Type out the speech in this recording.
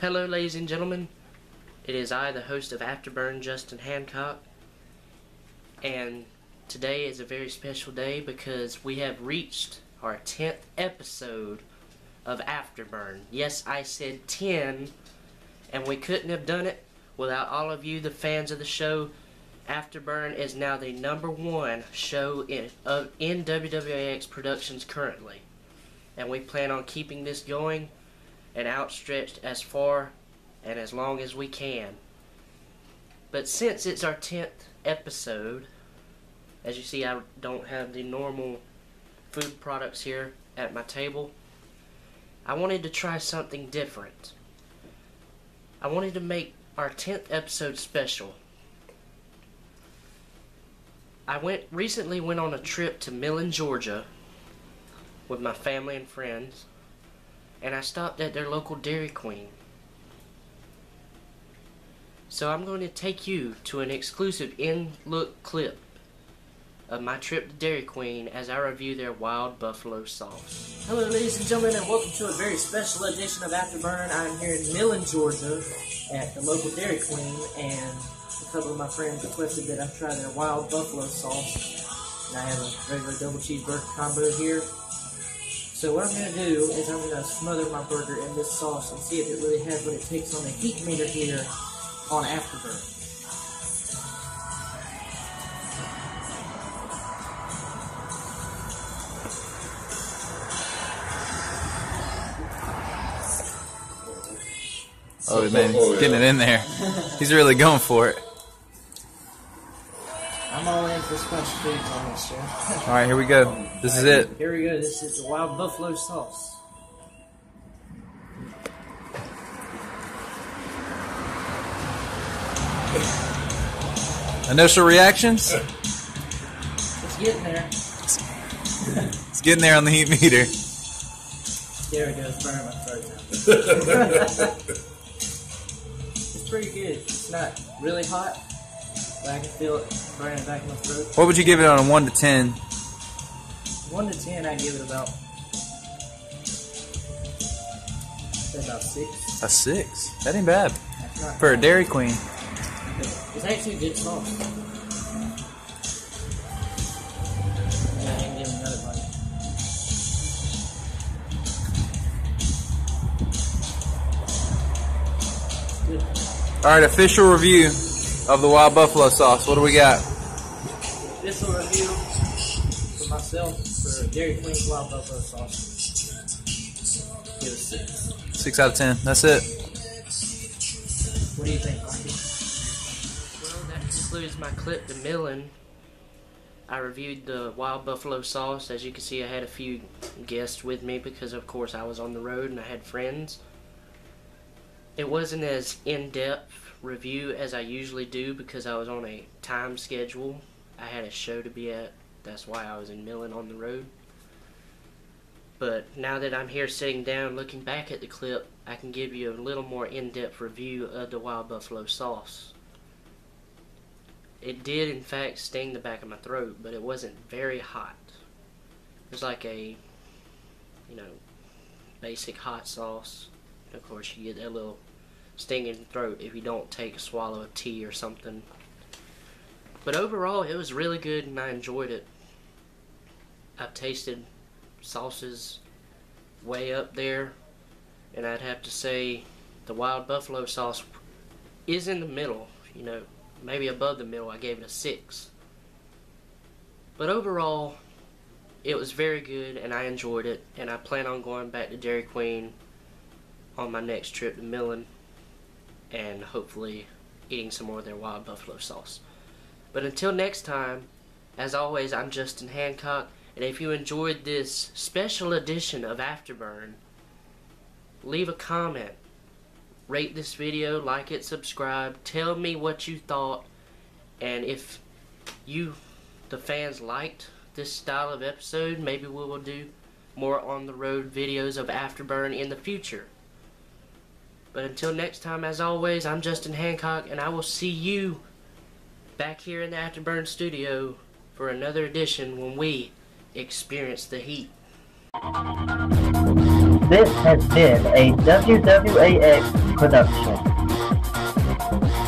Hello, ladies and gentlemen. It is I, the host of Afterburn, Justin Hancock. And today is a very special day because we have reached our 10th episode of Afterburn. Yes, I said 10, and we couldn't have done it without all of you, the fans of the show. Afterburn is now the number one show in, uh, in WWAX Productions currently. And we plan on keeping this going and outstretched as far and as long as we can. But since it's our 10th episode, as you see, I don't have the normal food products here at my table. I wanted to try something different. I wanted to make our 10th episode special. I went recently went on a trip to Millen, Georgia with my family and friends and I stopped at their local Dairy Queen. So I'm going to take you to an exclusive in-look clip of my trip to Dairy Queen as I review their wild buffalo sauce. Hello ladies and gentlemen and welcome to a very special edition of Afterburn. I'm here in Millen, Georgia at the local Dairy Queen and a couple of my friends requested that I try their wild buffalo sauce. And I have a regular double cheeseburger combo here so what I'm going to do is I'm going to smother my burger in this sauce and see if it really has what it takes on the heat meter here on Afterburn. Oh man, he's getting it in there. He's really going for it. I'm all in for special foods on this show. All right, here we go. This is it. Here we go. This is the wild buffalo sauce. Initial reactions? It's getting there. It's getting there on the heat meter. There we go. It's burning my throat now. it's pretty good. It's not really hot, but I can feel it burning back in my throat. What would you give it on a 1 to 10? 1 to 10, I give it about, about 6. A 6. That ain't bad. Not For a Dairy Queen. It's actually a good sauce. Yeah, I can give another bite. All right, official review of the Wild Buffalo sauce. What do we got? This will review for myself for Dairy Queen's Wild Buffalo Sauce. Give it 6. 6 out of 10. That's it. What do you think, Mikey? Well, that concludes my clip to Millen. I reviewed the wild buffalo sauce. As you can see, I had a few guests with me because, of course, I was on the road and I had friends. It wasn't as in-depth review as I usually do because I was on a time schedule. I had a show to be at. That's why I was in Millen on the road. But now that I'm here sitting down looking back at the clip, I can give you a little more in-depth review of the wild buffalo sauce. It did in fact sting the back of my throat, but it wasn't very hot. It was like a, you know, basic hot sauce. Of course, you get that little sting in the throat if you don't take a swallow of tea or something. But overall, it was really good and I enjoyed it. I've tasted sauces way up there, and I'd have to say the wild buffalo sauce is in the middle, you know, maybe above the middle. I gave it a 6. But overall, it was very good and I enjoyed it, and I plan on going back to Dairy Queen on my next trip to Millen and hopefully eating some more of their wild buffalo sauce. But until next time, as always, I'm Justin Hancock, and if you enjoyed this special edition of Afterburn, leave a comment, rate this video, like it, subscribe, tell me what you thought, and if you, the fans, liked this style of episode, maybe we will do more on the road videos of Afterburn in the future. But until next time, as always, I'm Justin Hancock, and I will see you back here in the Afterburn studio for another edition when we experience the heat. This has been a WWAX production.